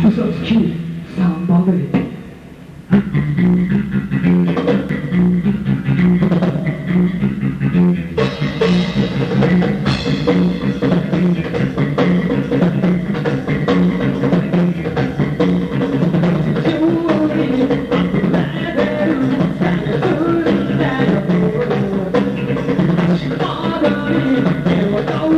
I'm so cute. Stop bothering me. Oh!